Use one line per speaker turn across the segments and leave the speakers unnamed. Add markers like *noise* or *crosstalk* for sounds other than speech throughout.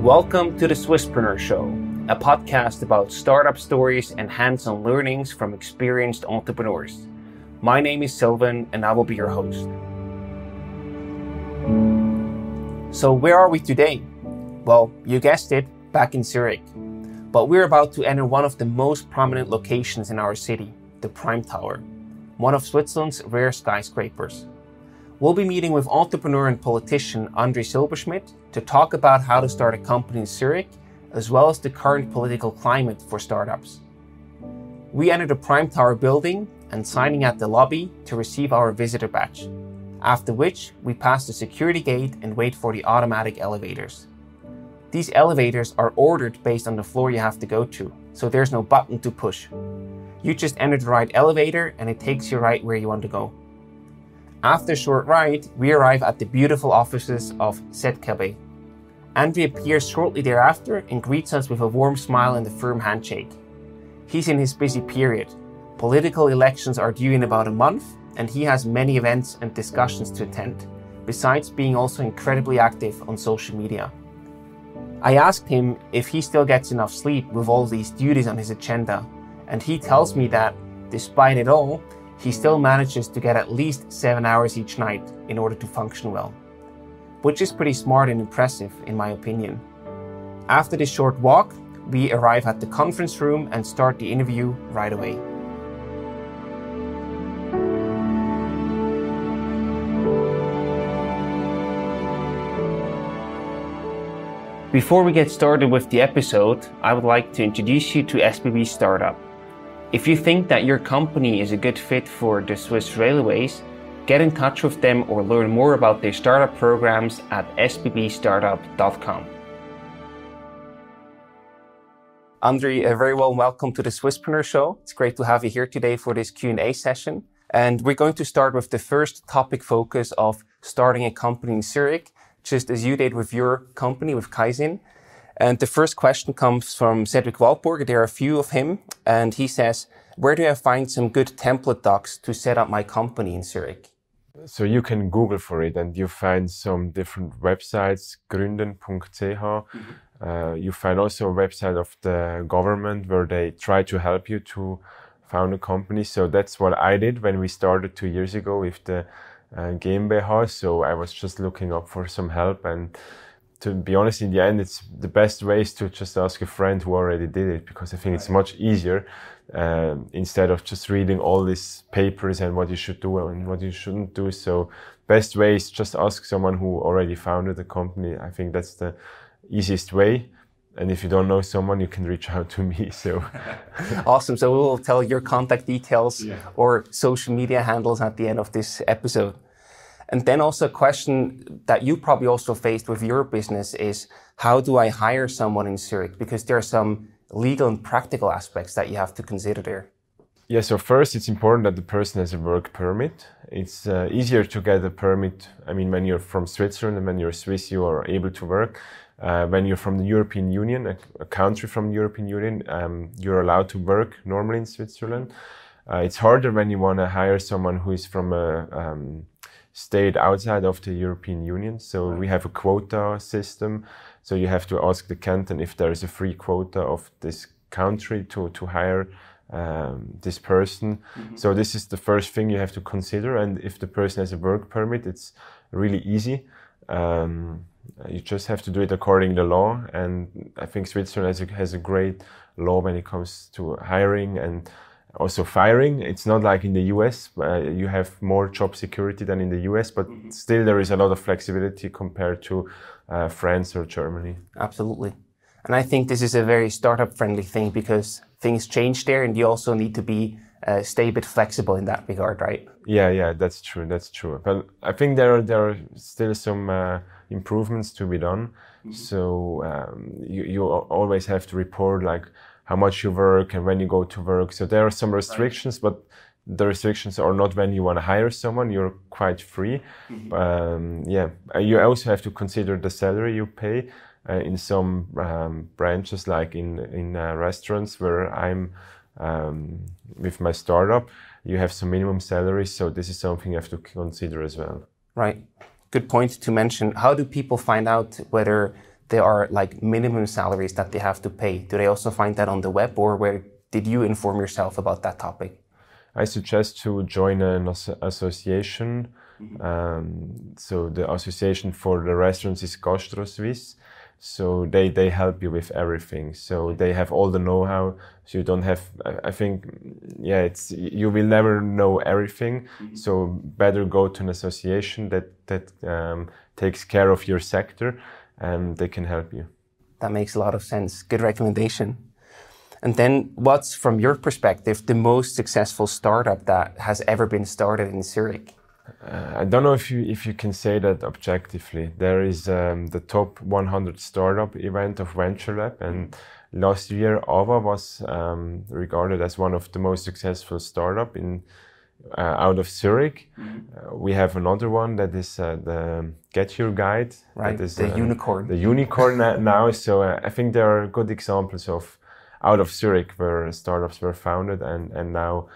Welcome to the Swisspreneur Show, a podcast about startup stories and hands on learnings from experienced entrepreneurs. My name is Sylvan, and I will be your host. So, where are we today? Well, you guessed it, back in Zurich. But we're about to enter one of the most prominent locations in our city, the Prime Tower, one of Switzerland's rare skyscrapers. We'll be meeting with entrepreneur and politician Andri Silberschmidt to talk about how to start a company in Zurich, as well as the current political climate for startups. We enter the Prime Tower building and signing at the lobby to receive our visitor badge, after which we pass the security gate and wait for the automatic elevators. These elevators are ordered based on the floor you have to go to, so there's no button to push. You just enter the right elevator and it takes you right where you want to go. After a short ride, we arrive at the beautiful offices of ZKB. Andri appears shortly thereafter and greets us with a warm smile and a firm handshake. He's in his busy period. Political elections are due in about a month, and he has many events and discussions to attend, besides being also incredibly active on social media. I asked him if he still gets enough sleep with all these duties on his agenda, and he tells me that, despite it all, he still manages to get at least seven hours each night in order to function well, which is pretty smart and impressive, in my opinion. After this short walk, we arrive at the conference room and start the interview right away. Before we get started with the episode, I would like to introduce you to SBB Startup. If you think that your company is a good fit for the Swiss Railways, get in touch with them or learn more about their startup programs at sbbstartup.com. Andri, a very well welcome to the Swisspreneur Show. It's great to have you here today for this Q&A session. And we're going to start with the first topic focus of starting a company in Zurich, just as you did with your company, with Kaisin. And the first question comes from Cedric Walburg. There are a few of him. And he says, where do I find some good template docs to set up my company in Zurich?
So you can Google for it and you find some different websites, gründen.ch. Mm-hmm. Uh, you find also a website of the government where they try to help you to found a company. So that's what I did when we started two years ago with the uh, GmbH. So I was just looking up for some help and to be honest, in the end, it's the best way is to just ask a friend who already did it because I think it's much easier uh, instead of just reading all these papers and what you should do and what you shouldn't do. So, best way is just ask someone who already founded the company. I think that's the easiest way. And if you don't know someone, you can reach out to me. *laughs* So *laughs*
awesome. So we will tell your contact details yeah. or social media handles at the end of this episode. And then also a question that you probably also faced with your business is how do I hire someone in Zurich? Because there are some legal and practical aspects that you have to consider there.
Yeah, so first it's important that the person has a work permit. It's uh, easier to get a permit. I mean, when you're from Switzerland and when you're Swiss, you are able to work. Uh, when you're from the European Union, a, a country from the European Union, um, you're allowed to work normally in Switzerland. Uh, it's harder when you want to hire someone who is from a um, stayed outside of the European Union. So right. we have a quota system. So you have to ask the canton if there is a free quota of this country to, to hire um, this person. Mm-hmm. So this is the first thing you have to consider. And if the person has a work permit, it's really easy. Um, you just have to do it according to the law. And I think Switzerland has a, has a great law when it comes to hiring and also firing. It's not like in the US, uh, you have more job security than in the US, but mm-hmm. still there is a lot of flexibility compared to uh, France or Germany.
Absolutely. And I think this is a very startup friendly thing because things change there and you also need to be uh, stay a bit flexible in that regard, right?
Yeah, yeah, that's true. That's true. But I think there are, there are still some uh, improvements to be done. Mm-hmm. So um, you, you always have to report like how much you work and when you go to work. So there are some restrictions, right. but the restrictions are not when you want to hire someone. You're quite free. Mm-hmm. Um, yeah, you also have to consider the salary you pay. Uh, in some um, branches, like in in uh, restaurants where I'm um, with my startup, you have some minimum salaries. So this is something you have to consider as well.
Right. Good point to mention. How do people find out whether there are like minimum salaries that they have to pay. Do they also find that on the web, or where did you inform yourself about that topic?
I suggest to join an association. Um, so the association for the restaurants is Gastro Suisse. So they, they help you with everything. So they have all the know-how. So you don't have, I think, yeah, it's, you will never know everything. Mm-hmm. So better go to an association that, that um, takes care of your sector and they can help you.
That makes a lot of sense. Good recommendation. And then, what's from your perspective the most successful startup that has ever been started in Zurich?
Uh, I don't know if you if you can say that objectively. There is um, the top 100 startup event of Venture Lab, and last year Ava was um, regarded as one of the most successful startup in out of Zurich. Mm-hmm. Uh, we have another one that is uh, the Get Your Guide.
Right,
that is,
the uh, unicorn.
The unicorn *laughs* now. So uh, I think there are good examples of out of Zurich where startups were founded and, and now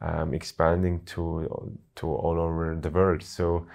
um, expanding to, to all over the world. So,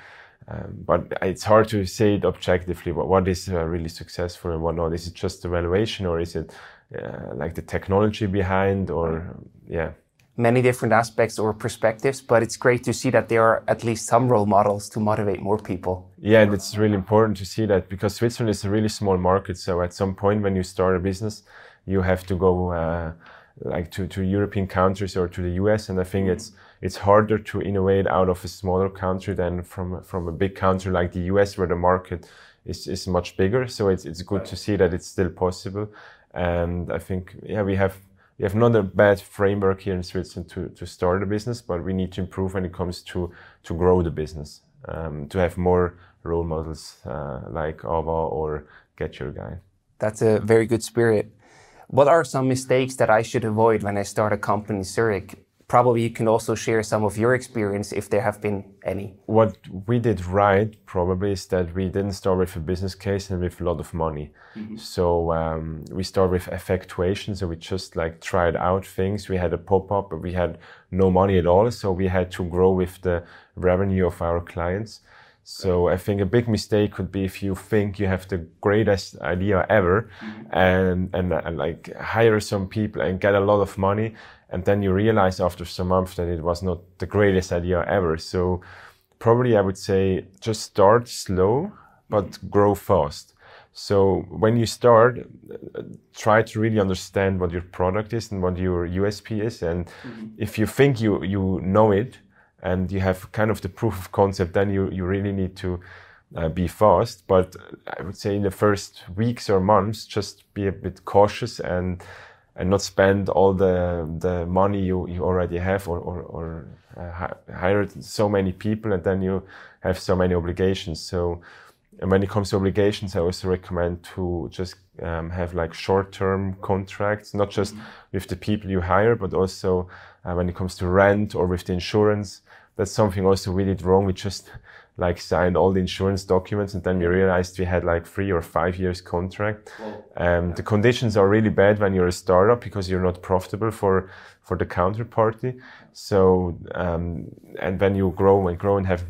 um, but it's hard to say it objectively. What, what is uh, really successful and what not? Is it just the valuation or is it uh, like the technology behind or, yeah?
Many different aspects or perspectives, but it's great to see that there are at least some role models to motivate more people.
Yeah, and it's really important to see that because Switzerland is a really small market. So at some point when you start a business, you have to go uh, like to, to European countries or to the US. And I think it's it's harder to innovate out of a smaller country than from from a big country like the US where the market is, is much bigger. So it's it's good to see that it's still possible. And I think yeah we have we have not a bad framework here in Switzerland to, to start a business, but we need to improve when it comes to to grow the business, um, to have more role models uh, like Ava or Get Your Guide.
That's a very good spirit. What are some mistakes that I should avoid when I start a company in Zurich? Probably you can also share some of your experience if there have been any.
What we did right probably is that we didn't start with a business case and with a lot of money. Mm-hmm. So um, we start with effectuation. So we just like tried out things. We had a pop up, but we had no money at all. So we had to grow with the revenue of our clients. So I think a big mistake could be if you think you have the greatest idea ever mm-hmm. and, and, and like hire some people and get a lot of money. And then you realize after some months that it was not the greatest idea ever. So probably I would say just start slow, but grow fast. So when you start, try to really understand what your product is and what your USP is. And mm-hmm. if you think you, you know it, and you have kind of the proof of concept, then you, you really need to uh, be fast. But I would say in the first weeks or months, just be a bit cautious and and not spend all the the money you, you already have or or, or uh, hire so many people and then you have so many obligations. So and when it comes to obligations, I also recommend to just um, have like short-term contracts, not just mm-hmm. with the people you hire, but also uh, when it comes to rent or with the insurance that's something also we did wrong. We just like signed all the insurance documents and then we realized we had like three or five years contract. Um, the conditions are really bad when you're a startup because you're not profitable for, for the counterparty. So, um, and when you grow and grow and have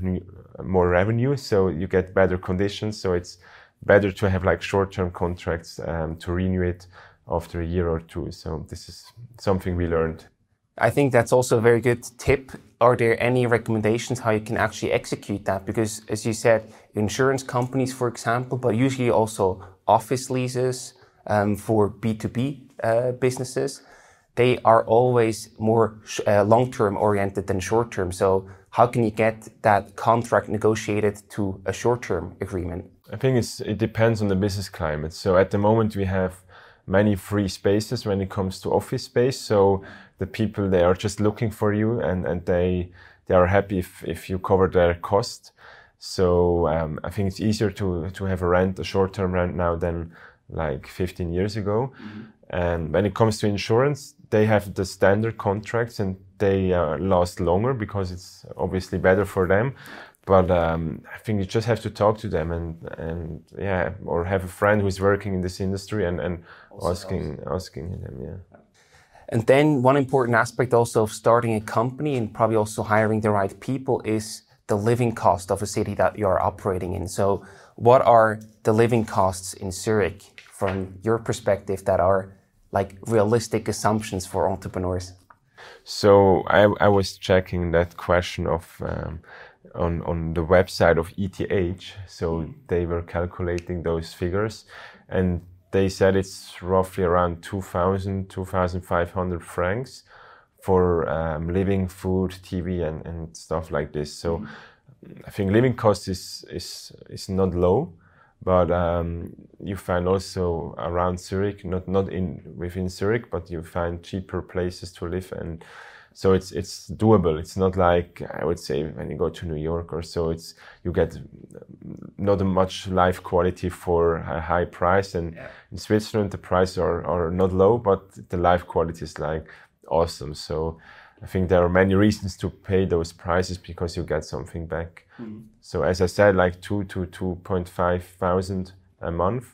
more revenue, so you get better conditions. So it's better to have like short-term contracts um, to renew it after a year or two. So this is something we learned.
I think that's also a very good tip. Are there any recommendations how you can actually execute that? Because as you said, insurance companies, for example, but usually also office leases um, for B2B uh, businesses, they are always more uh, long-term oriented than short-term. So how can you get that contract negotiated to a short-term agreement?
I think it depends on the business climate. So at the moment we have many free spaces when it comes to office space. So the people they are just looking for you and, and they they are happy if, if you cover their cost. So um, I think it's easier to to have a rent, a short term rent now than like 15 years ago. Mm-hmm. And when it comes to insurance, they have the standard contracts and they uh, last longer because it's obviously better for them. But um, I think you just have to talk to them and and yeah, or have a friend who's working in this industry and and also asking asking them yeah.
And then one important aspect also of starting a company and probably also hiring the right people is the living cost of a city that you're operating in. So what are the living costs in Zurich from your perspective that are like realistic assumptions for entrepreneurs?
So I, I was checking that question of um, on on the website of ETH. So they were calculating those figures, and they said it's roughly around 2,000, 2,500 francs for um, living, food, TV, and, and stuff like this. So mm-hmm. I think living cost is is is not low, but um, you find also around Zurich, not not in within Zurich, but you find cheaper places to live and so it's it's doable. It's not like I would say when you go to New York or so. It's you get not much life quality for a high price, and yeah. in Switzerland the prices are, are not low, but the life quality is like awesome. So I think there are many reasons to pay those prices because you get something back. Mm-hmm. So as I said, like two to two point five thousand a month.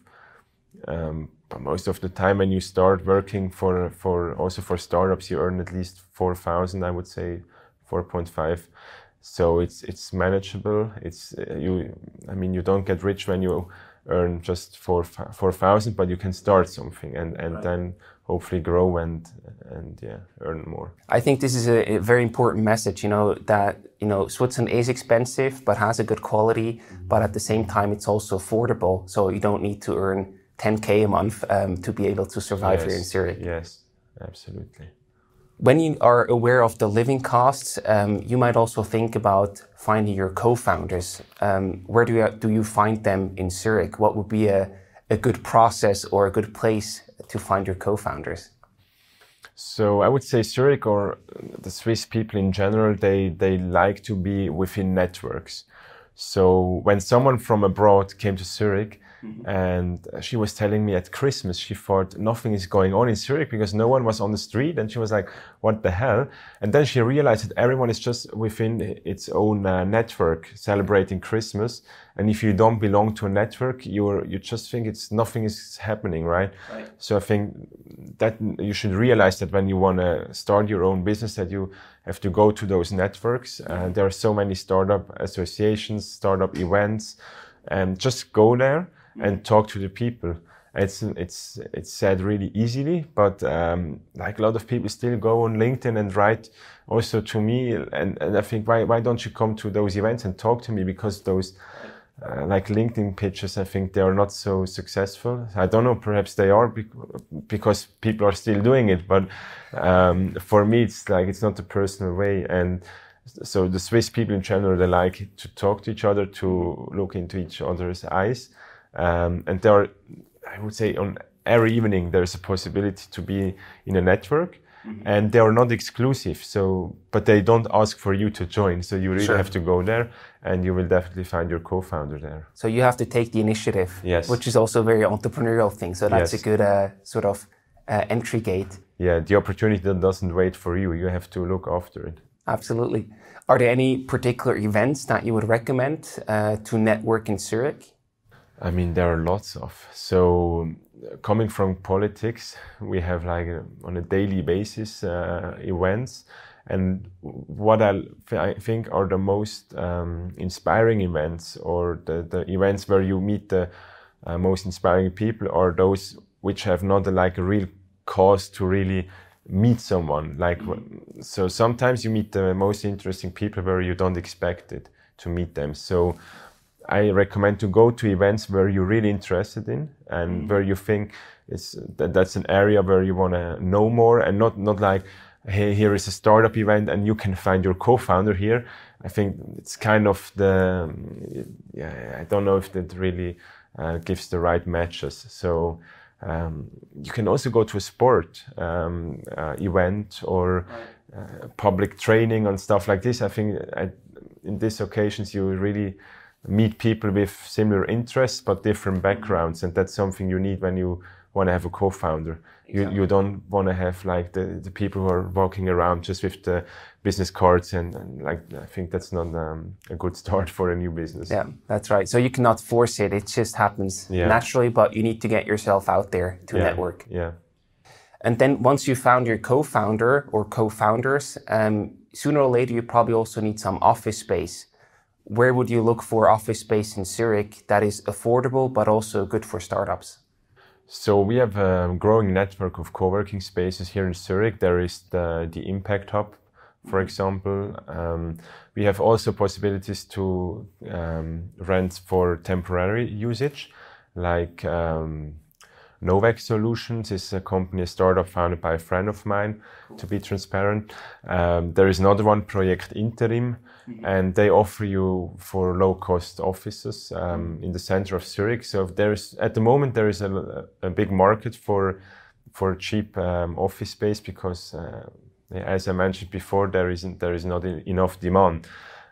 Um, but most of the time when you start working for for also for startups you earn at least 4000 i would say 4.5 so it's it's manageable it's uh, you i mean you don't get rich when you earn just 4 4000 but you can start something and and right. then hopefully grow and and yeah earn more
i think this is a, a, very important message you know that you know switzerland is expensive but has a good quality mm-hmm. but at the same time it's also affordable so you don't need to earn 10k a month um, to be able to survive
yes,
here in Zurich.
Yes, absolutely.
When you are aware of the living costs, um, you might also think about finding your co-founders. Um, where do you do you find them in Zurich? What would be a, a good process or a good place to find your co-founders?
So I would say Zurich or the Swiss people in general, they they like to be within networks. So when someone from abroad came to Zurich, Mm-hmm. And she was telling me at Christmas, she thought nothing is going on in Zurich because no one was on the street. And she was like, what the hell? And then she realized that everyone is just within its own uh, network celebrating Christmas. And if you don't belong to a network, you're, you just think it's nothing is happening, right? right. So I think that you should realize that when you want to start your own business, that you have to go to those networks. Uh, there are so many startup associations, startup events, and just go there and talk to the people. It's it's it's said really easily, but um, like a lot of people still go on LinkedIn and write also to me, and, and I think why why don't you come to those events and talk to me because those uh, like LinkedIn pitches, I think they are not so successful. I don't know, perhaps they are because people are still doing it, but um, for me, it's like it's not a personal way. And so the Swiss people in general, they like to talk to each other, to look into each other's eyes. Um, and there are, I would say, on every evening there's a possibility to be in a network. Mm-hmm. And they are not exclusive, so but they don't ask for you to join. So you really sure. have to go there, and you will definitely find your co-founder there.
So you have to take the initiative,
yes,
which is also a very entrepreneurial thing. So that's yes. a good uh, sort of uh, entry gate.
Yeah, the opportunity that doesn't wait for you. You have to look after it.
Absolutely. Are there any particular events that you would recommend uh, to network in Zurich?
I mean, there are lots of. So, coming from politics, we have like on a daily basis uh, events. And what I, I, think are the most um, inspiring events, or the, the events where you meet the uh, most inspiring people, are those which have not a, like a real cause to really meet someone. Like, mm-hmm. so sometimes you meet the most interesting people where you don't expect it to meet them. So, I recommend to go to events where you're really interested in and mm-hmm. where you think it's that that's an area where you want to know more and not not like hey here is a startup event and you can find your co-founder here. I think it's kind of the yeah I don't know if that really uh, gives the right matches. So. Um, you can also go to a sport um, uh, event or uh, public training and stuff like this. I think I, in these occasions you really meet people with similar interests but different backgrounds and that's something you need when you want to have a co-founder. Exactly. you, you don't want to have like the, the people who are walking around just with the business cards and, and like i think that's not um, a good start for a new business.
Yeah that's right. So you cannot force it. It just happens yeah. naturally but you need to get yourself out there to
yeah.
network.
Yeah.
And then once you found your co-founder or co-founders um, sooner or later you probably also need some office space where would you look for office space in Zurich that is affordable but also good for startups?
So we have a growing network of co-working spaces here in Zurich. There is the, the Impact Hub, for example. Um, we have also possibilities to um, rent for temporary usage, like um, Novac Solutions is a company, a startup founded by a friend of mine, to be transparent. Um, there is another one, Project Interim, mm-hmm. and they offer you for low cost offices um, in the center of Zurich. So there is, at the moment, there is a, a big market for, for cheap um, office space because, uh, as I mentioned before, there isn't, there is not enough demand.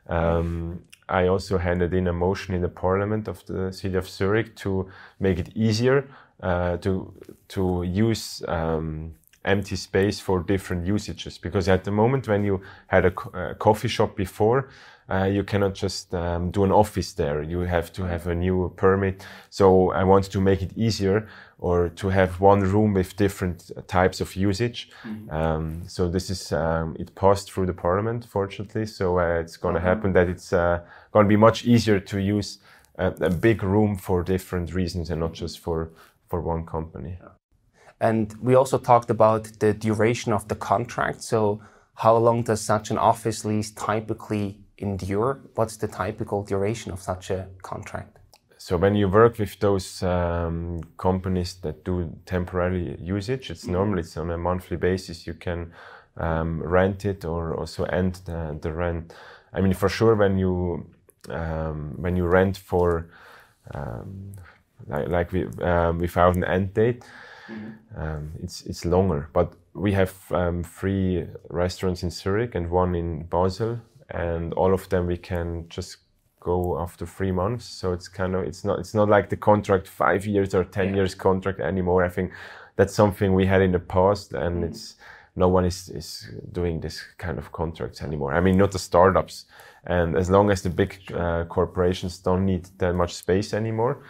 Um, I also handed in a motion in the parliament of the city of Zurich to make it easier uh, to to use um, empty space for different usages. Because at the moment when you had a, co a coffee shop before uh, you cannot just um, do an office there. You have to have a new permit. So i want to make it easier or to have one room with different types of usage. Mm -hmm. um, so this is um, it passed through the parliament fortunately. So uh, it's going to mm -hmm. happen that it's uh, going to be much easier to use a, a big room for different reasons and not just for for one company.
And we also talked about the duration of the contract. So, how long does such an office lease typically endure? What's the typical duration of such a contract?
So, when you work with those um, companies that do temporary usage, it's mm-hmm. normally it's on a monthly basis. You can um, rent it or also end the, the, rent. I mean, for sure, when you um, when you rent for um, like, like we, um, without an end date. Mm-hmm. Um, it's it's longer, but we have um, three restaurants in Zurich and one in Basel, and all of them we can just go after three months. So it's kind of it's not it's not like the contract five years or ten yeah. years contract anymore. I think that's something we had in the past, and mm-hmm. it's no one is is doing this kind of contracts anymore. I mean, not the startups, and as long as the big uh, corporations don't need that much space anymore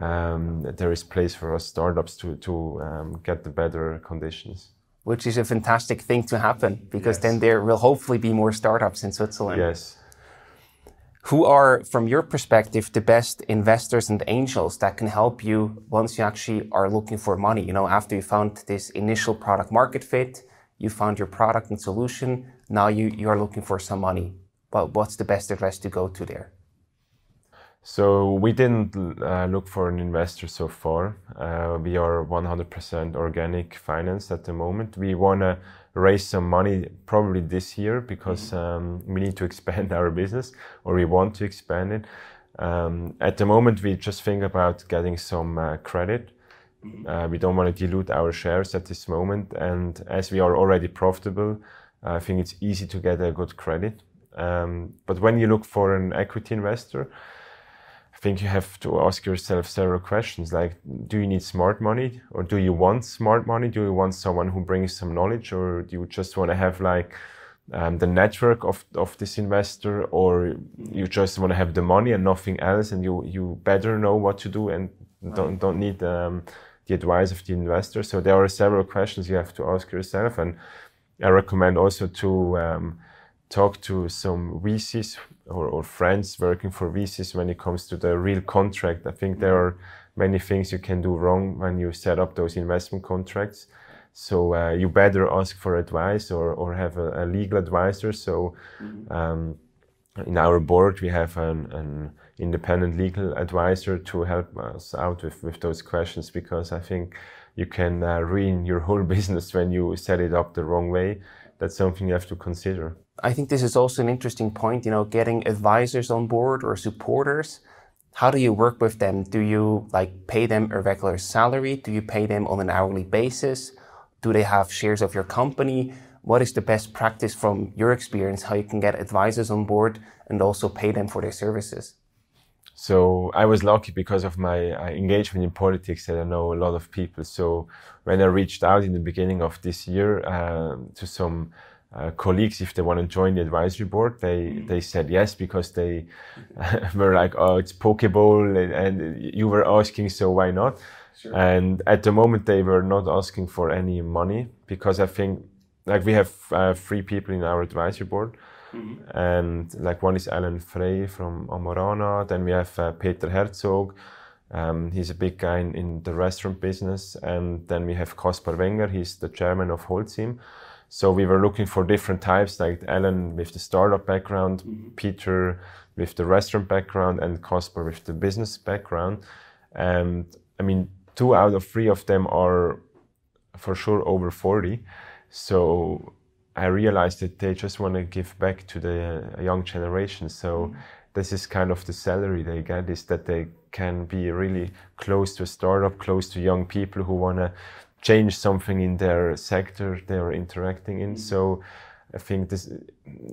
um, there is place for us startups to, to um, get the better conditions.
Which is a fantastic thing to happen because yes. then there will hopefully be more startups in Switzerland.
Yes.
Who are, from your perspective, the best investors and angels that can help you once you actually are looking for money? You know, after you found this initial product market fit, you found your product and solution, now you, you are looking for some money. But what's the best address to go to there?
So we didn't uh, look for an investor so far. Uh, we are 100% organic finance at the moment. We want to raise some money probably this year because mm-hmm. um, we need to *laughs* expand our business or we want to expand it. Um, at the moment, we just think about getting some uh, credit. Mm-hmm. Uh, we don't want to dilute our shares at this moment. And as we are already profitable, I think it's easy to get a good credit. Um, but when you look for an equity investor, think you have to ask yourself several questions like do you need smart money or do you want smart money? Do you want someone who brings some knowledge or do you just want to have like um, the network of, of this investor or you just want to have the money and nothing else and you you better know what to do and don't don't need um, the advice of the investor? So there are several questions you have to ask yourself and i recommend also to um, talk to some VCs or, or, friends working for VCs when it comes to the real contract. I think there are many things you can do wrong when you set up those investment contracts. So uh, you better ask for advice or, or have a, a legal advisor. So mm-hmm. um, in our board, we have an, an, independent legal advisor to help us out with, with those questions because I think you can uh, ruin your whole *laughs* business when you set it up the wrong way. That's something you have to consider.
I think this is also an interesting point, you know, getting advisors on board or supporters. How do you work with them? Do you like pay them a regular salary? Do you pay them on an hourly basis? Do they have shares of your company? What is the best practice from your experience how you can get advisors on board and also pay them for their services?
So I was lucky because of my uh, engagement in politics that I know a lot of people. So when I reached out in the beginning of this year uh, to some uh, colleagues if they want to join the advisory board. They mm. they said yes because they *laughs* were like, oh, it's Pokeball, and, and, you were asking, so why not? Sure. And at the moment, they were not asking for any money because I think like we have uh, three people in our advisory board. Mm-hmm. And like one is Alan Frei from Amorana. Then we have uh, Peter Herzog. Um, he's a big guy in, in, the restaurant business. And then we have Kaspar Wenger. He's the chairman of Holcim. So we were looking for different types, like Alan with the startup background, mm-hmm. Peter with the restaurant background, and Kaspar with the business background. And I mean, two out of three of them are for sure over 40. So I realized that they just want to give back to the young generation. So mm-hmm. this is kind of the salary they get is that they can be really close to a startup, close to young people who want to change something in their sector they are interacting in. Mm-hmm. So I think this,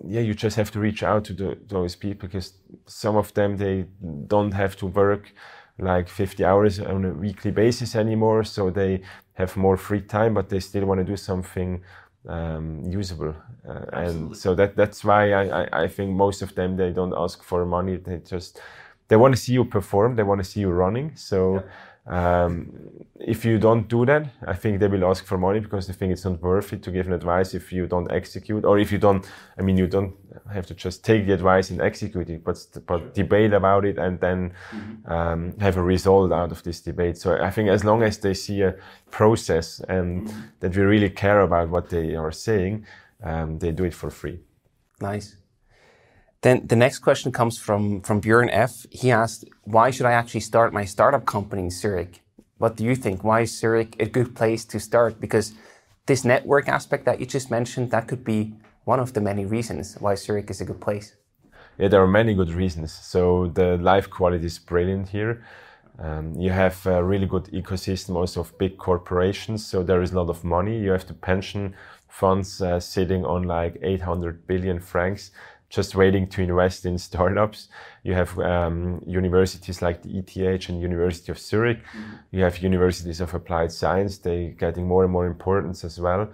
yeah, you just have to reach out to the, those people because some of them they don't have to work like 50 hours on a weekly basis anymore, so they have more free time, but they still want to do something um, usable. Uh, and so that that's why I, I, I, think most of them they don't ask for money. They just they want to see you perform. They want to see you running. So. Yeah um, if you don't do that, I think they will ask for money because they think it's not worth it to give an advice if you don't execute, or if you don't. I mean, you don't have to just take the advice and execute it, but but sure. debate about it and then mm-hmm. um, have a result out of this debate. So I think as long as they see a process and mm-hmm. that we really care about what they are saying, um, they do it for free.
Nice. Then the next question comes from, from Björn F. He asked, why should I actually start my startup company in Zurich? What do you think? Why is Zurich a good place to start? Because this network aspect that you just mentioned, that could be one of the many reasons why Zurich is a good place.
Yeah, there are many good reasons. So the life quality is brilliant here. Um, you have a really good ecosystem also of big corporations. So there is a lot of money. You have the pension funds uh, sitting on like 800 billion francs just waiting to invest in startups. You have um, universities like the ETH and University of Zurich. Mm-hmm. You have universities of applied science. They're getting more and more importance as well.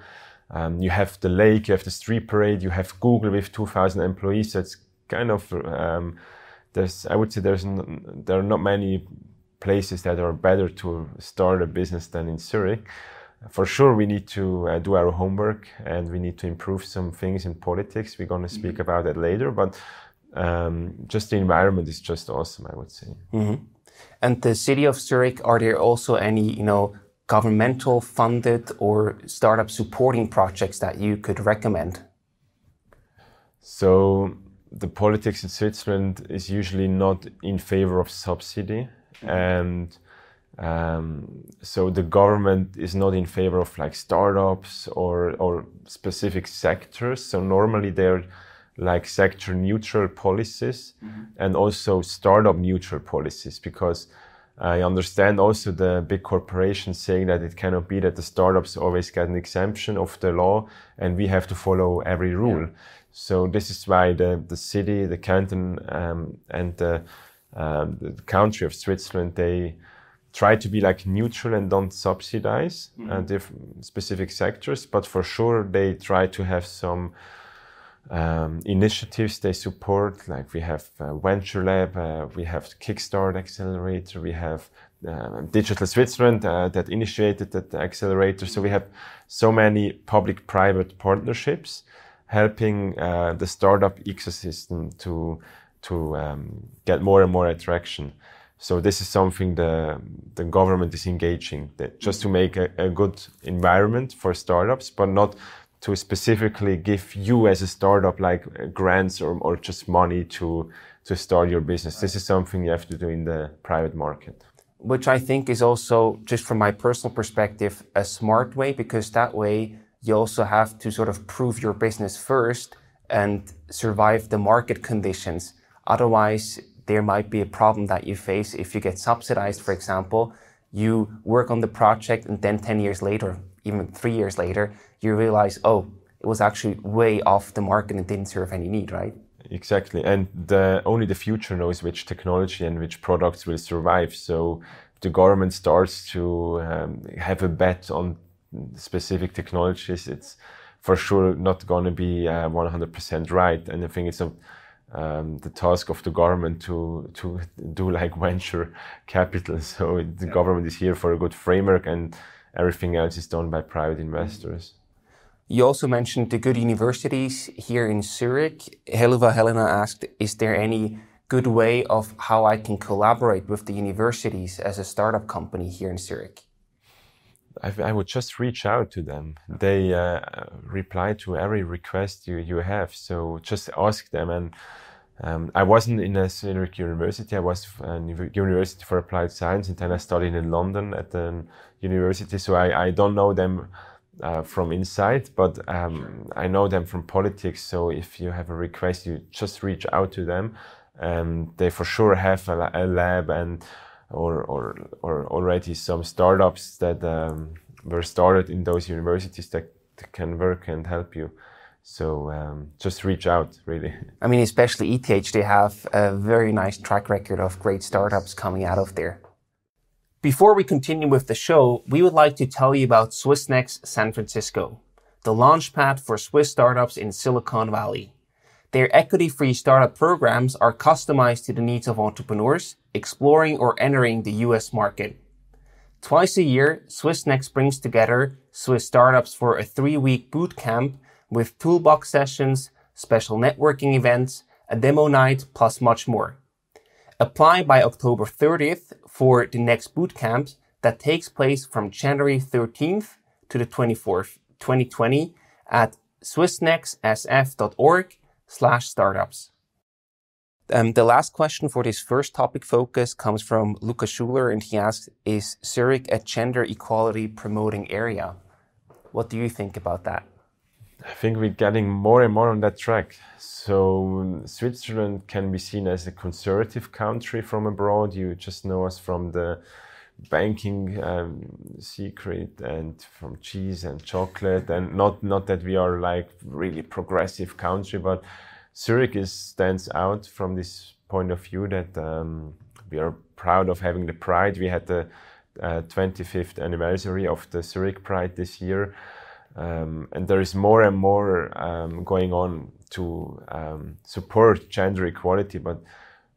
Um, you have the lake. You have the street parade. You have Google with 2,000 employees. So it's kind of um, there's. I would say there's n- there are not many places that are better to start a business than in Zurich for sure we need to uh, do our homework and we need to improve some things in politics we're going to speak mm-hmm. about that later but um, just the environment is just awesome i would say mm-hmm.
and the city of zurich are there also any you know governmental funded or startup supporting projects that you could recommend
so the politics in switzerland is usually not in favor of subsidy mm-hmm. and um, so the government is not in favor of like startups or or specific sectors. So normally they're like sector neutral policies mm-hmm. and also startup neutral policies because I understand also the big corporations saying that it cannot be that the startups always get an exemption of the law and we have to follow every rule. Yeah. So this is why the, the city, the canton, um, and the, um, the country of Switzerland, they try to be like neutral and don't subsidize uh, mm-hmm. uh, different specific sectors, but for sure they try to have some um, initiatives they support. Like we have uh, Venture Lab, uh, we have Kickstart Accelerator, we have uh, Digital Switzerland uh, that initiated that accelerator. So we have so many public-private partnerships helping the startup ecosystem to to um, get more and more attraction. So this is something the the government is engaging that just to make a, a good environment for startups, but not to specifically give you as a startup like uh, grants or, or just money to to start your business. This is something you have to do in the private market.
Which I think is also, just from my personal perspective, a smart way because that way you also have to sort of prove your business first and survive the market conditions. Otherwise, there might be a problem that you face if you get subsidized, for example. You work on the project and then 10 years later, even three years later, you realize, oh, it was actually way off the market and didn't serve any need, right?
Exactly. And the, only the future knows which technology and which products will survive. So the government starts to um, have a bet on specific technologies, it's for sure not going to be uh, 100% right. And I think it's a um, the task of the government to to *laughs* do like venture capital. *laughs* So the yeah. government is here for a good framework, and everything else is done by private investors.
You also mentioned the good universities here in Zurich. Helva Helena asked, is there any good way of how I can collaborate with the universities as a startup company here in Zurich?
I, I would just reach out to them. They uh, reply to every request you, you have. So just ask them. And um, I wasn't in a Zurich university. I was in a University for Applied Science, and then I studied in London at the university. So I, I don't know them uh, from inside, but um, I know them from politics. So if you have a request, you just reach out to them. And they for sure have a, a lab and or, or, or already some startups that um, were started in those universities that, can work and help you. So um, just reach out, really.
I mean, especially ETH, they have a very nice track record of great startups coming out of there. Before we continue with the show, we would like to tell you about Swissnex San Francisco, the launchpad for Swiss startups in Silicon Valley. Their equity free startup programs are customized to the needs of entrepreneurs exploring or entering the US market. Twice a year, Swissnex brings together Swiss startups for a three week boot camp with toolbox sessions, special networking events, a demo night, plus much more. Apply by October 30th for the next boot camp that takes place from January 13th to the 24th, 2020 at swissnexsf.org slash startups. Um, the last question for this first topic focus comes from Lucas Schuler, and he asks, is Zurich a gender equality promoting area? What do you think about that?
I think we're getting more and more on that track. So Switzerland can be seen as a conservative country from abroad. You just know us from the banking um, secret and from cheese and chocolate and not not that we are like really progressive country but Zurich is stands out from this point of view that um, we are proud of having the pride we had the uh, 25th anniversary of the Zurich Pride this year um, and there is more and more um, going on to um, support gender equality but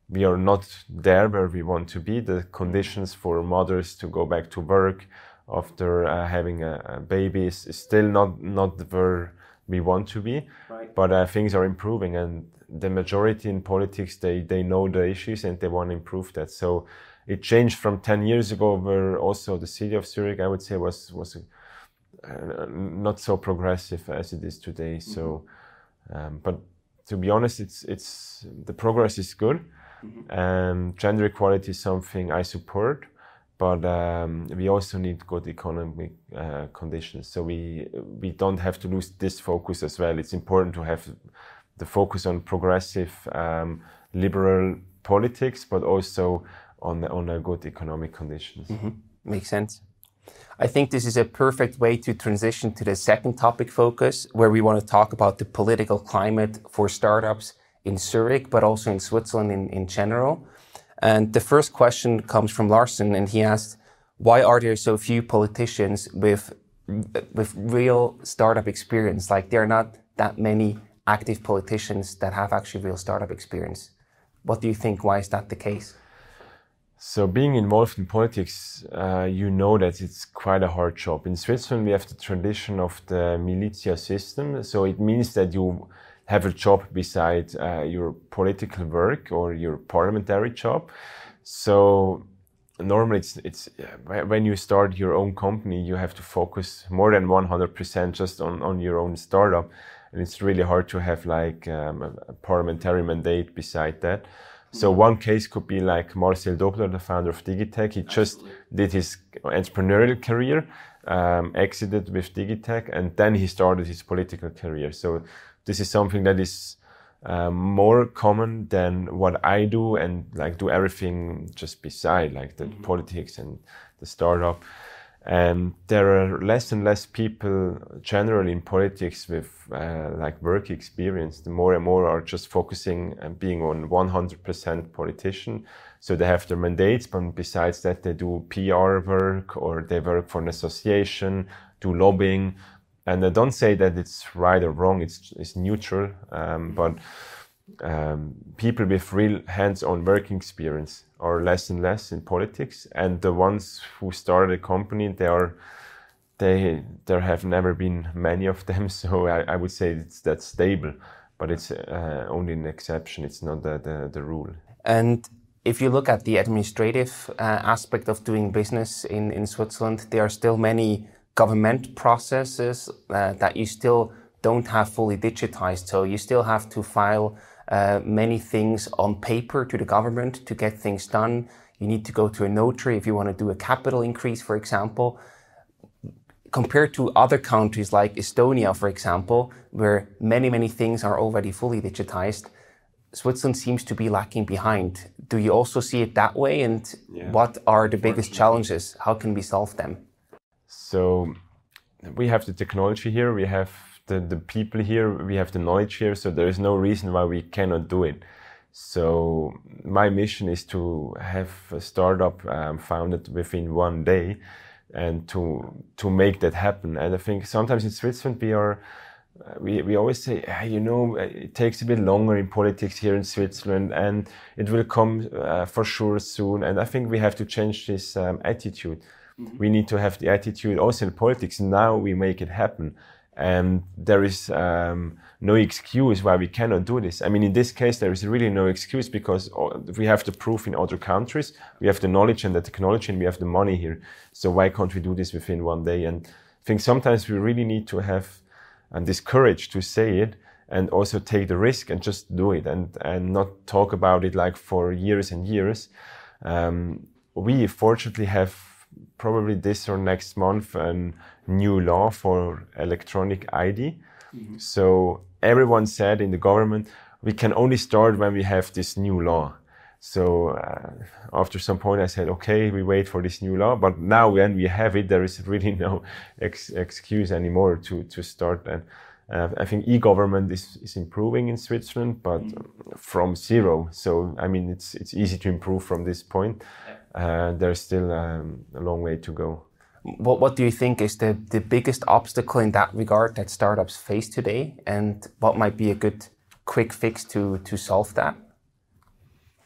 we are not there where we want to be. The conditions for mothers to go back to work after uh, having a, a, baby is, is, still not not where we want to be. Right. But uh, things are improving, and the majority in politics they they know the issues and they want to improve that. So it changed from ten years ago, where also the city of Zurich, I would say, was was uh, not so progressive as it is today. Mm-hmm. So, um, but to be honest, it's it's the progress is good Mm-hmm. Um, gender equality is something I support, but um, we also need good economic uh, conditions. So we we don't have to lose this focus as well. It's important to have the focus on progressive, um, liberal politics, but also on on good economic conditions.
Mm-hmm. Makes sense. I think this is a perfect way to transition to the second topic focus, where we want to talk about the political climate for startups in Zurich, but also in Switzerland in, in general. And the first question comes from Larson, and he asked, why are there so few politicians with, with real startup experience? Like, there are not that many active politicians that have actually real startup experience. What do you think? Why is that the case?
So, being involved in politics, uh, you know that it's quite a hard job. In Switzerland, we have the tradition of the militia system. So, it means that you have a job beside uh, your political work or your parliamentary job. So normally it's it's when you start your own company you have to focus more than 100% just on on your own startup and it's really hard to have like um, a parliamentary mandate beside that so one case could be like Marcel Dobler, the founder of Digitec. He just did his entrepreneurial career, um, exited with Digitec, and then he started his political career. So this is something that is um, more common than what I do and like do everything just beside like the mm-hmm. politics and the startup. And there are less and less people generally in politics with uh, like work experience. The more and more are just focusing and being on 100% politician. So they have their mandates, but besides that, they do PR work or they work for an association, do lobbying, and I don't say that it's right or wrong. It's it's neutral, um, but um, people with real hands-on working experience are less and less in politics, and the ones who started a company, they are they there have never been many of them, *laughs* so I, I would say it's that stable, but it's uh, only an exception. It's not the, the, the rule.
And if you look at the administrative uh, aspect of doing business in, in Switzerland, there are still many government processes uh, that you still don't have fully digitized. So you still have to file uh, many things on paper to the government to get things done. You need to go to a notary if you want to do a capital increase, for example. Compared to other countries like Estonia, for example, where many, many things are already fully digitized, Switzerland seems to be lacking behind. Do you also see it that way? And yeah. what are the biggest challenges? How can we solve them?
So we have the technology here, we have the, the people here, we have the knowledge here, so there is no reason why we cannot do it. So my mission is to have a startup um, founded within one day and to to make that happen. And I think sometimes in Switzerland we are we, we always say, you know, it takes a bit longer in politics here in Switzerland and it will come uh, for sure soon. And I think we have to change this um, attitude. Mm-hmm. We need to have the attitude also in politics. Now we make it happen. And there is um, no excuse why we cannot do this. I mean, in this case, there is really no excuse because we have the proof in other countries, we have the knowledge and the technology, and we have the money here. So why can't we do this within one day? And I think sometimes we really need to have this courage to say it and also take the risk and just do it and, and not talk about it like for years and years. Um, we fortunately have probably this or next month a new law for electronic ID. Mm-hmm. So everyone said in the government, we can only start when we have this new law. So uh, after some point, I said, okay, we wait for this new law. But now when we have it, there is really no *laughs* ex- excuse anymore to, to start. And uh, I think e-government is, is improving in Switzerland, but mm. from zero. So I mean, it's it's easy to improve from this point. Uh, there's still um, a long way to go.
What What do you think is the the biggest obstacle in that regard that startups face today, and what might be a good quick fix to to solve that?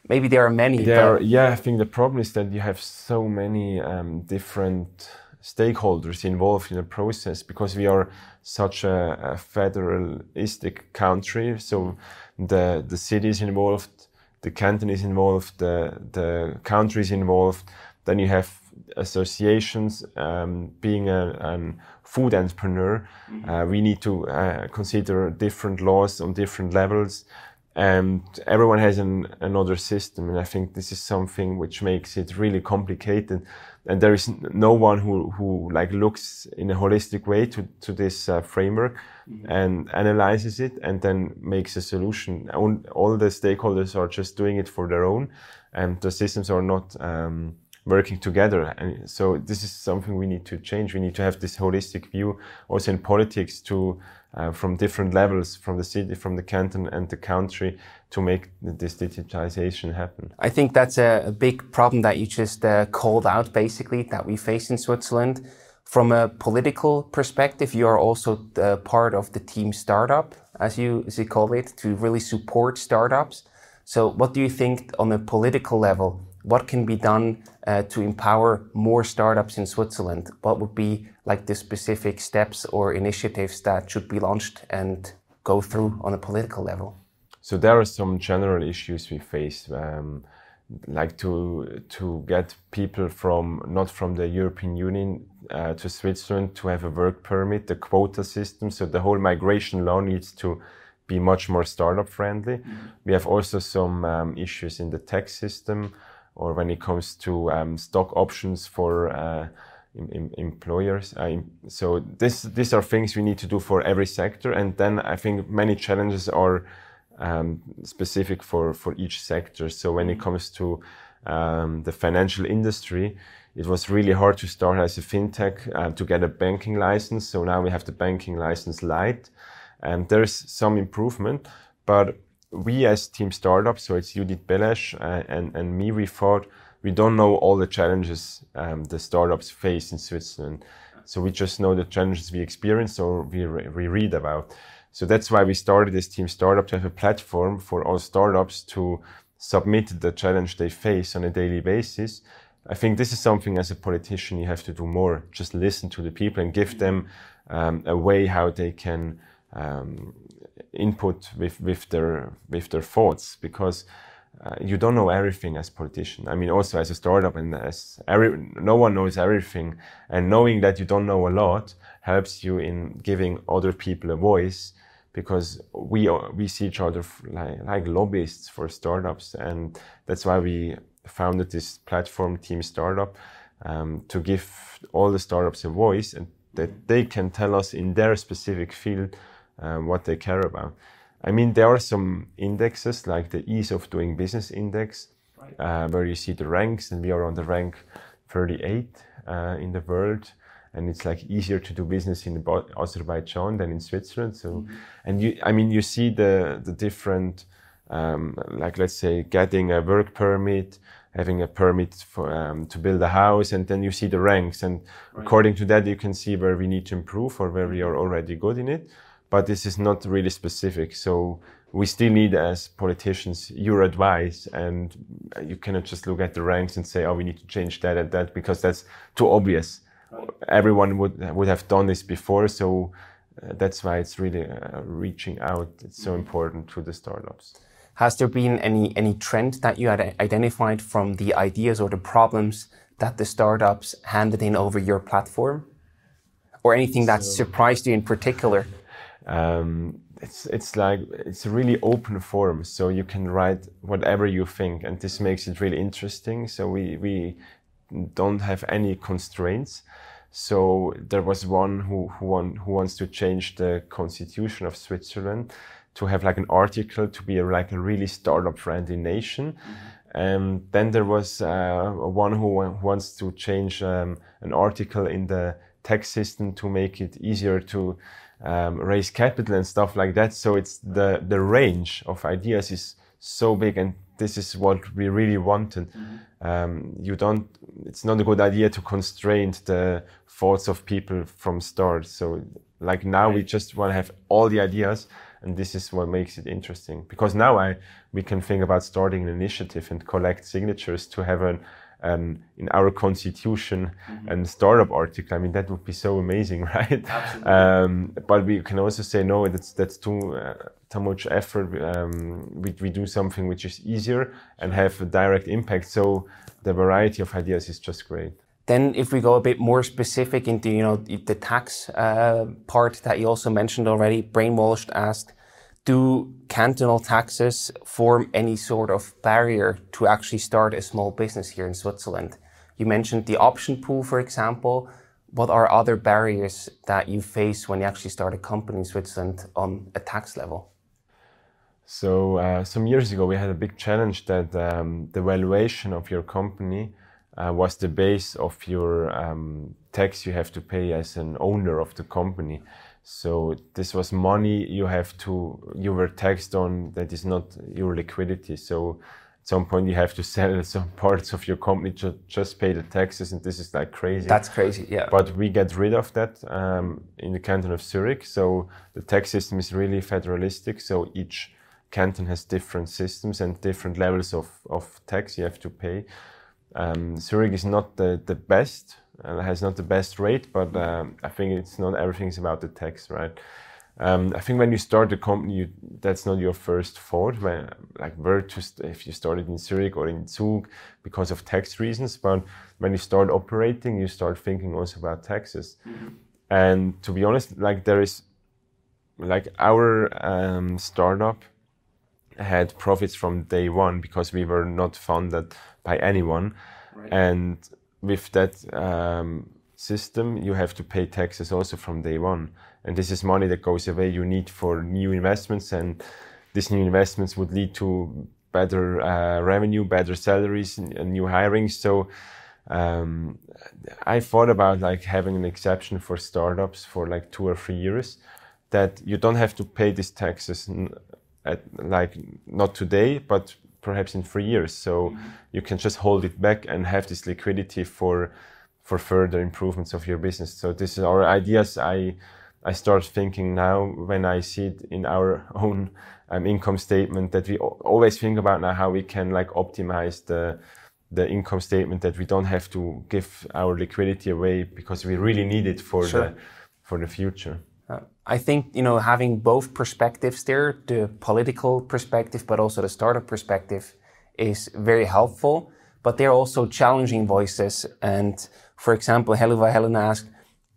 Maybe there are many.
There, yeah, I think the problem is that you have so many um, different stakeholders involved in the process because we are such a, a federalistic country. So the the city is involved, the canton is involved, the the country is involved. Then you have associations. Um, being a, a, food entrepreneur, mm-hmm. uh, we need to uh, consider different laws on different levels and everyone has an, another system and i think this is something which makes it really complicated and there is no one who, who like looks in a holistic way to, to this uh, framework mm-hmm. and analyzes it and then makes a solution all, all, the stakeholders are just doing it for their own and the systems are not um, working together and so this is something we need to change we need to have this holistic view also in politics to uh, from different levels, from the city, from the canton, and the country, to make this digitization happen.
I think that's a, a big problem that you just uh, called out, basically, that we face in Switzerland. From a political perspective, you are also uh, part of the team startup, as you, as you call it, to really support startups. So, what do you think on a political level? What can be done uh, to empower more startups in Switzerland? What would be like the specific steps or initiatives that should be launched and go through on a political level?
So there are some general issues we face, um, like to to get people from not from the European Union uh, to Switzerland to have a work permit, the quota system. So the whole migration law needs to be much more startup friendly. Mm -hmm. We have also some um, issues in the tax system or when it comes to um, stock options for uh, em employers. so this, these are things we need to do for every sector. And then I think many challenges are um, specific for, for each sector. So when it mm-hmm. comes to um, the financial industry, it was really hard to start as a fintech uh, to get a banking license. So now we have the banking license light, and there's some improvement, but we as team startup, so it's Judith Bellaiche uh, and, and me, we thought we don't know all the challenges um, the startups face in Switzerland. So we just know the challenges we experience or we, we read about. So that's why we started this team startup to have a platform for all startups to submit the challenge they face on a daily basis I think this is something as a politician you have to do more. Just listen to the people and give them um, a way how they can um, input with, with their with their thoughts because uh, you don't know everything as politician. I mean, also as a startup and as every no one knows everything, and knowing that you don't know a lot helps you in giving other people a voice because we we see each other like, like lobbyists for startups, and that's why we founded this platform, Team Startup, um, to give all the startups a voice and that they can tell us in their specific field um, what they care about. I mean, there are some indexes like the Ease of Doing Business Index, right. uh, where you see the ranks, and we are on the rank 38 uh, in the world. And it's like easier to do business in Azerbaijan than in Switzerland. So, mm-hmm. and you, I mean, you see the the different, um, like let's say, getting a work permit, having a permit for um, to build a house, and then you see the ranks, and right. according to that, you can see where we need to improve or where we are already good in it but this is not really specific. So we still need, as politicians, your advice, and you cannot just look at the ranks and say, "Oh, we need to change that and that," because that's too obvious. Right. Everyone would would have done this before, so uh, that's why it's really uh, reaching out. It's so mm-hmm. important to the startups.
Has there been any any trend that you had identified from the ideas or the problems that the startups handed in over your platform, or anything that so, surprised you in particular?
Um, it's it's like it's a really open forum, so you can write whatever you think, and this makes it really interesting. So we we don't have any constraints. So there was one who who, want, who wants to change the constitution of Switzerland to have like an article to be a, like a really startup friendly nation. Mm-hmm. And then there was uh, one who, who wants to change um, an article in the tax system to make it easier to um, raise capital and stuff like that. So it's the the range of ideas is so big, and this is what we really wanted. Mm-hmm. Um, you don't. It's not a good idea to constrain the thoughts of people from start. So like now right. we just want to have all the ideas and this is what makes it interesting because now I we can think about starting an initiative and collect signatures to have an um, in our constitution mm-hmm. and startup article. I mean, that would be so amazing, *laughs* right? Absolutely. Um, but we can also say no, that's that's too uh, too much effort. Um, we we do something which is easier and have a direct impact. So the variety of ideas is just great.
Then, if we go a bit more specific into you know the tax uh, part that you also mentioned already, Brainwashed asked do cantonal taxes form any sort of barrier to actually start a small business here in Switzerland? You mentioned the option pool, for example. What are other barriers that you face when you actually start a company in Switzerland on a tax level?
So, uh, some years ago, we had a big challenge that um, the valuation of your company uh, was the base of your um, tax you have to pay as an owner of the company. So this was money you have to you were taxed on that is not your liquidity. So at some point you have to *laughs* sell some parts of your company to just pay the taxes, and this is like crazy.
That's crazy, yeah.
But we get rid of that um, in the canton of Zurich. So the tax system is really federalistic. So each canton has different systems and different levels of, of tax you have to pay. Um, Zurich is not the, the best and has not the best rate, but um, I think it's not everything's about the tax, right? Um, I think when you start a company, you, that's not your first thought. When, like where to st- if you started in Zurich or in Zug because of tax reasons, but when you start operating, you start thinking also about taxes. Mm-hmm. And to be honest, like there is, like our um, startup had profits from day one because we were not funded by anyone, right. and with that um, system, you have to pay taxes also from day one. And this is money that goes away you need for new investments. And these new investments would lead to better uh, revenue, better salaries, and new hirings. So um, I thought about like having an exception for startups for like two or three years that you don't have to pay these taxes at like not today, but perhaps in three years. So mm-hmm. you can just hold it back and have this liquidity for for further improvements of your business. So this is our ideas. I I start thinking now when I see it in our *laughs* own um, income statement that we always think about now how we can like optimize the the income statement that we don't have to give our liquidity away because we really need it for sure. the for the future.
Uh, I think you know having both perspectives there, the political perspective, but also the startup perspective, is very helpful. But they're also challenging voices. And for example, Helluva Helena asked,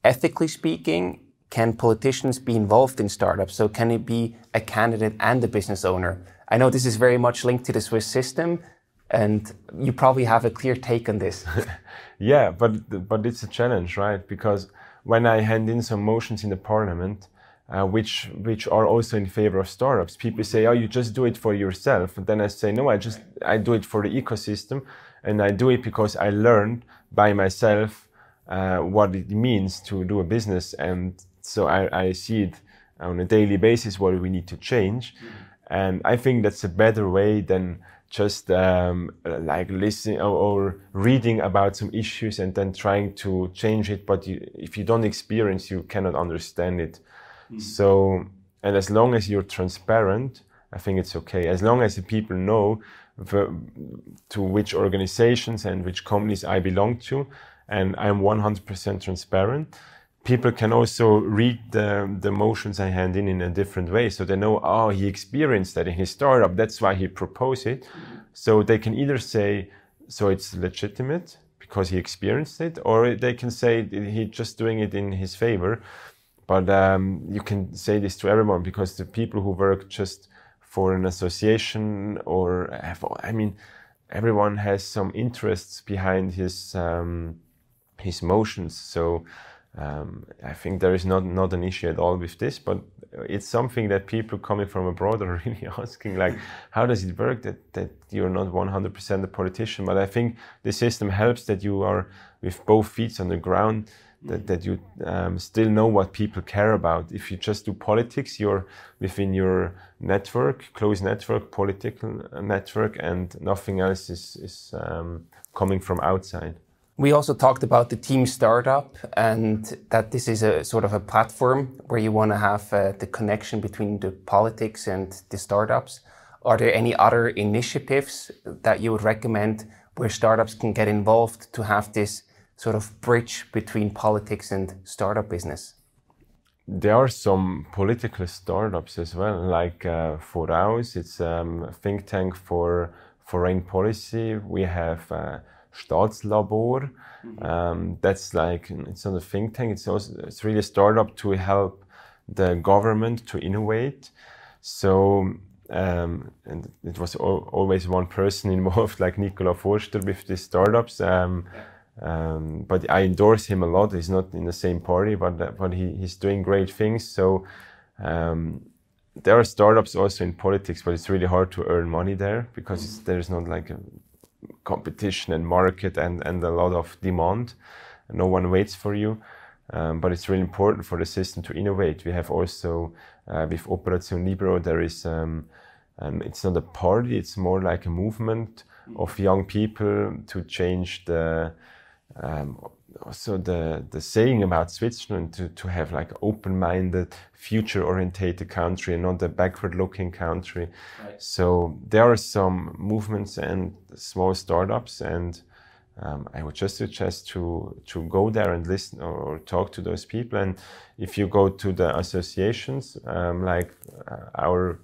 ethically speaking, can politicians be involved in startups? So can it be a candidate and a business owner? I know this is very much linked to the Swiss system, and you probably have a clear take on this. *laughs*
yeah, but but it's a challenge, right? Because when I hand in some motions in the parliament, uh, which which are also in favor of startups, people say, "Oh, you just do it for yourself," and then I say, "No, I just I do it for the ecosystem, and I do it because I learned by myself uh, what it means to do a business and so I, I see it on a daily basis what we need to change. Mm-hmm. And I think that's a better way than just um, like listening or, or, reading about some issues and then trying to change it. But you, if you don't experience, you cannot understand it. Mm-hmm. So, and as long as you're transparent, I think it's okay. As long as the people know the, to which organizations and which companies I belong to, and I'm 100% transparent, people can also read the, the motions I hand in in a different way. So they know, oh, he experienced that in his startup. That's why he proposed it. So they can either say, so it's legitimate because he experienced it, or they can say he's just doing it in his favor. But um, you can say this to everyone because the people who work just for an association or have, I mean, everyone has some interests behind his um, his motions. So um, I think there is not not an issue at all with this, but it's something that people coming from abroad are *laughs* really asking, like, how does it work that that you're not 100% a politician? But I think the system helps that you are with both feet on the ground, that that you um, still know what people care about. If you just do politics, you're within your network, close network, political network, and nothing else is is um, coming from outside.
We also talked about the team startup and that this is a sort of a platform where you want to have uh, the connection between the politics and the startups. Are there any other initiatives that you would recommend where startups can get involved to have this sort of bridge between politics and startup business?
There are some political startups as well, like uh, foraus, it's um, a think tank for foreign policy. We have uh, Staatslabor. Mm-hmm. Um, that's like it's not a think tank. It's also it's really a startup to help the government to innovate. So um, and it was al- always one person *laughs* involved, like Nicola Forster, with these startups. Um, um, but I endorse him a lot. He's not in the same party, but uh, but he, he's doing great things. So um, there are startups also in politics, but it's really hard to earn money there because there's not like a competition and market and, and a lot of demand. No one waits for you. Um, but it's really important for the system to innovate. We have also, uh, with Operation Libero, there is, um, um, it's not a party, it's more like a movement of young people to change the, um, also the, the saying about Switzerland to, to have like open-minded, future-orientated country and not a backward-looking country. Right. So there are some movements and small startups, and um, I would just suggest to to go there and listen or, or, talk to those people. And if you go to the associations, um, like uh, our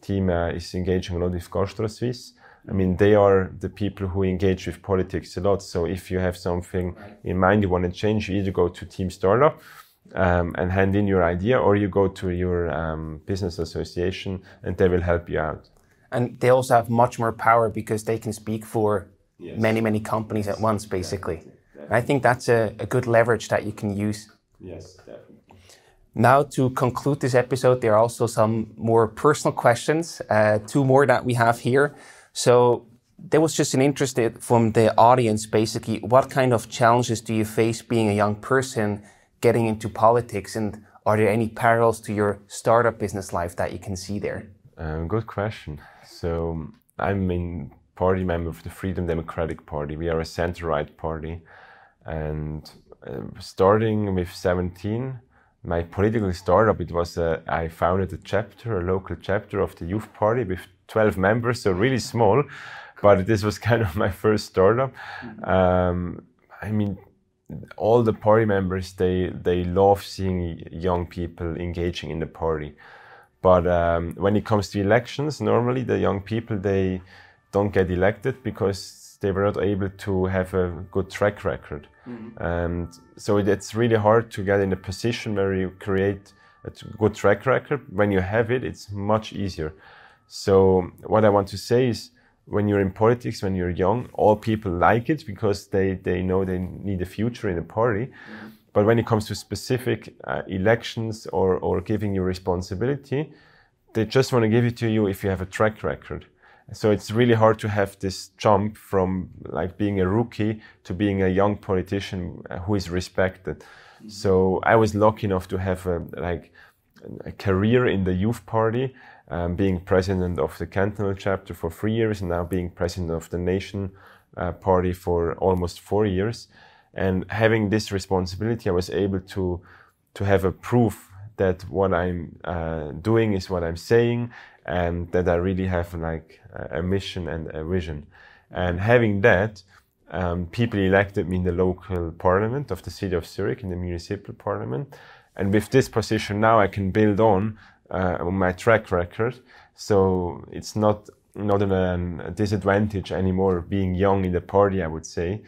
team uh, is engaging a lot with GastroSuisse I mean, they are the people who engage with politics a lot. So if you have something in mind you want to change, you either go to Team Startup um, and hand in your idea, or you go to your um, business association and they will help you out.
And they also have much more power because they can speak for yes. many, many companies at once, basically. Definitely. Definitely. I think that's a, a good leverage that you can use.
Yes, definitely.
Now, to conclude this episode, there are also some more personal questions, uh, two more that we have here. So there was just an interest from the audience, basically, what kind of challenges do you face being a young person getting into politics? And are there any parallels to your startup business life that you can see there?
Um, good question. So I'm a party member of the Freedom Democratic Party. We are a center-right party. And uh, starting with 17, my political startup, it was uh, I founded a chapter, a local chapter of the youth party with 12 members, so really small. but this was *laughs* kind of my first startup. Um, I mean, all the party members they they love seeing young people engaging in the party, but um, when it comes to elections, normally the young people they don't get elected because they were not able to have a good track record, mm-hmm. and so it's really hard to get in a position where you create a good track record. When you have it, it's much easier. So what I want to say is when you're in politics, when you're young, all people like it because they, they know they need a future in a party. Mm-hmm. But when it comes to specific uh, elections or, or giving you responsibility, they just want to give it to you if you have a track record. So it's really hard to have this jump from like being a rookie to being a young politician uh, who is respected. Mm-hmm. So I was lucky enough to have a, like a career in the youth party um, being president of the cantonal chapter for three years and now being president of the nation uh, party for almost four years. And having this responsibility, I was able to to have a proof that what I'm uh, doing is what I'm saying, and that I really have like a mission and a vision. And having that, um, people elected me in the local parliament of the city of Zurich, in the municipal parliament. And with this position now, I can build on on my track record. So it's not not a disadvantage anymore being young in the party. I would say.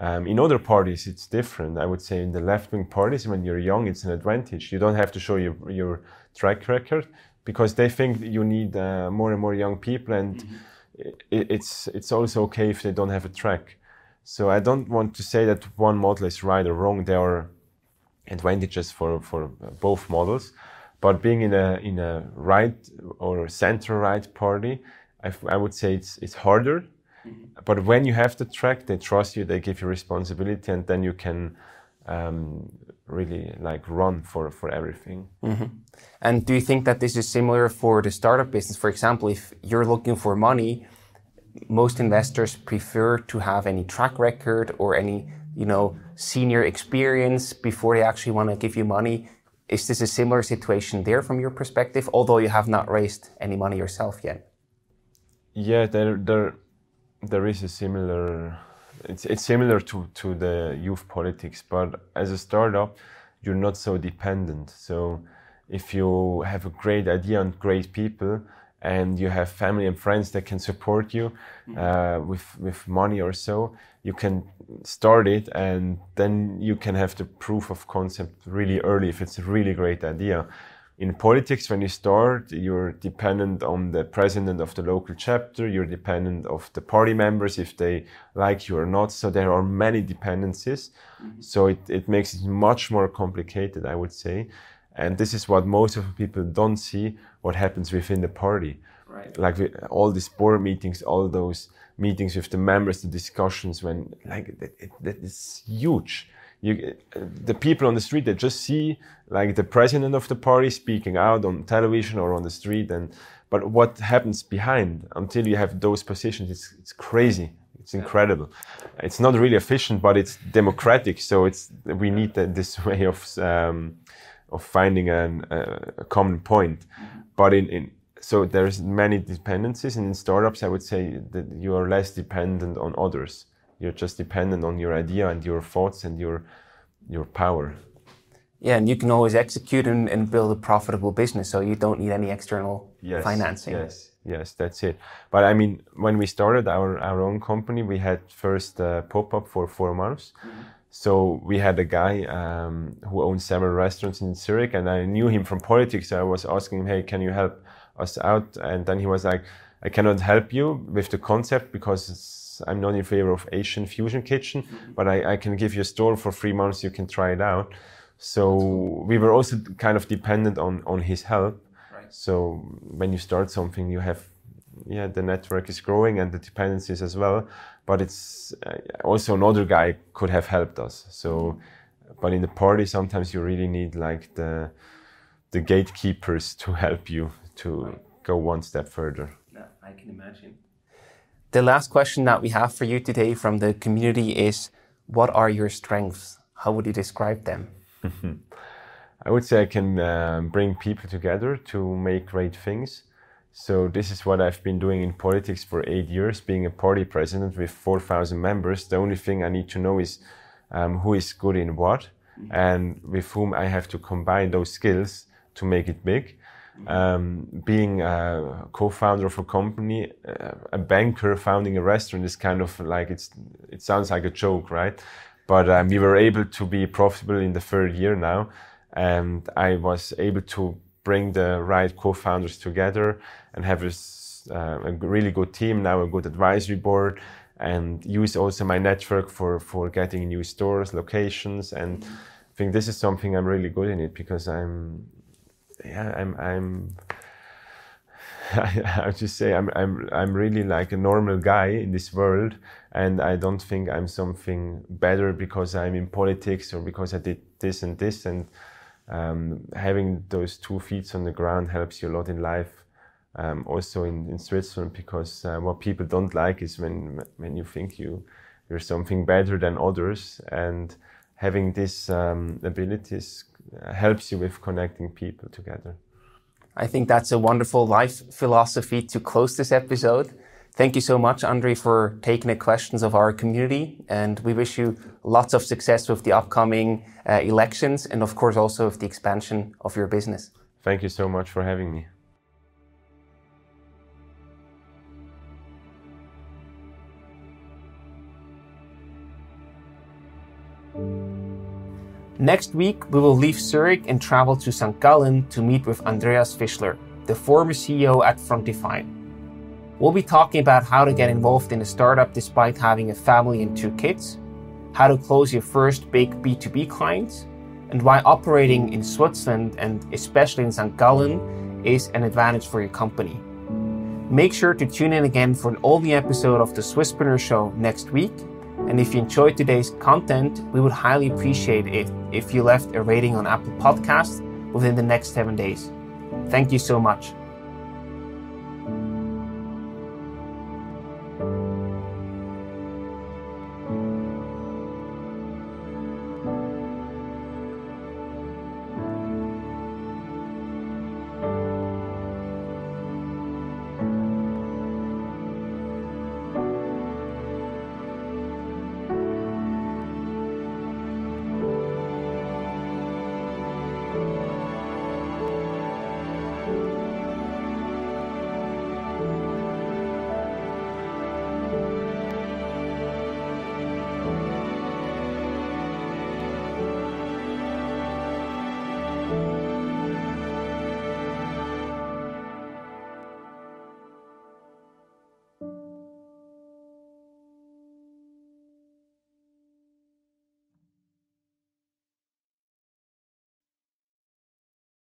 Um, in other parties, it's different. I would say in the left-wing parties, when you're young, it's an advantage. You don't have to show your your track record because they think you need uh, more and more young people, and mm-hmm. it, it's it's also okay if they don't have a track. So I don't want to say that one model is right or wrong. There are advantages for for both models. But being in a in a right or center right party, I, I would say it's it's harder. Mm-hmm. But when you have the track, they trust you, they give you responsibility, and then you can um, really like run for for everything. Mm-hmm.
And do you think that this is similar for the startup business? For example, if you're looking for money, most investors prefer to have any track record or any you know senior experience before they actually want to give you money is this a similar situation there from your perspective, although you have not raised any money yourself yet?
Yeah, there, there, there is a similar. It's, it's similar to, to the youth politics, but as a startup, you're not so dependent. So if you have a great idea and great people, and you have family and friends that can support you mm-hmm. uh, with with money or so, you can start it, and then you can have the proof of concept really early if it's a really great idea. In politics, when you start, you're dependent on the president of the local chapter. You're dependent of the party members if they like you or not. So there are many dependencies. Mm-hmm. So it, it makes it much more complicated, I would say. And this is what most of the people don't see what happens within the party. Right. Like all these board meetings, all those meetings with the members, the discussions when like it, it, it's huge. You, the people on the street they just see like the president of the party speaking out on television or on the street and but what happens behind until you have those positions it's, it's crazy it's incredible it's not really efficient but it's democratic so it's we need this *laughs* way of um, of finding an, a, a, common point. Mm-hmm. But in, in so there's many dependencies, and in startups, I would say that you are less dependent on others. You're just dependent on your idea and your thoughts and your your power.
Yeah, and you can always execute and, and build a profitable business, so you don't need any external
yes,
financing.
Yes, yes, that's it. But I mean, when we started our, our own company, we had first uh, pop up for four months. Mm-hmm so we had a guy um, who owns several restaurants in Zurich, and I knew him from politics. So I was asking him, "Hey, can you help us out?" And then he was like, "I cannot help you with the concept because I'm not in favor of Asian fusion kitchen, mm-hmm. but I, I, can give you a store for three months. You can try it out." So we were also kind of dependent on on his help. Right. So when you start something, you have yeah the network is growing and the dependencies as well but it's uh, also another guy could have helped us. So but in the party sometimes you really need like the the gatekeepers *laughs* to help you to go one step further.
Yeah i can imagine. The last question that we have for you today from the community is what are your strengths? How would you describe them? *laughs*
I would say i can uh, bring people together to make great things So this is what I've been doing in politics for eight years, being a party president with 4,000 members. The only thing I need to know is um, who is good in what and with whom I have to combine those skills to make it big. Um, being a co-founder of a company, uh, a banker founding a restaurant is kind of like it's. It sounds like a joke, right? But um, we were able to be profitable in the third year now, and I was able to bring the right co-founders together and have a, uh, a really good team now, a good advisory board, and use also my network for for getting new stores, locations, and I think this is something I'm really good in it because I'm yeah, I'm, I'm, *laughs* I would just say I'm, I'm, I'm really like a normal guy in this world, and I don't think I'm something better because I'm in politics or because I did this and this. And um, having those two feet on the ground helps you a lot in life. Um, also in, in Switzerland, because uh, what people don't like is when when you think you you're something better than others, and having these um, abilities helps you with connecting people together.
I think that's a wonderful life philosophy to close this episode. Thank you so much, Andri, for taking the questions of our community. And we wish you lots of success with the upcoming uh, elections and, of course, also with the expansion of your business.
Thank you so much for having me.
Next week, we will leave Zurich and travel to St. Gallen to meet with Andreas Fischler, the former CEO at Frontify. We'll be talking about how to get involved in a startup despite having a family and two kids, how to close your first big B2B clients, and why operating in Switzerland and especially in St. Gallen is an advantage for your company. Make sure to tune in again for an all new episode of the Swisspreneur Show next week and if you enjoyed today's content, we would highly appreciate it if you left a rating on Apple Podcasts within the next seven days. Thank you so much.